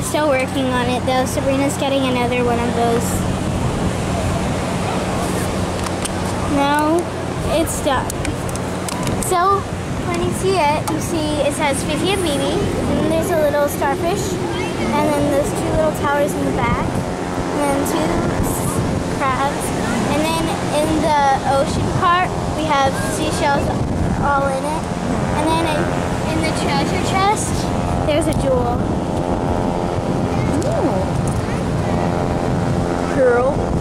We're still working on it though. Sabrina's getting another one of those. No, it's done. So when you see it, you see it says Fifi and Bibi, and there's a little starfish, and then there's two little towers in the back, and then two crabs, and then in the ocean part we have seashells all in it, and then in, in the treasure chest there's a jewel. girl.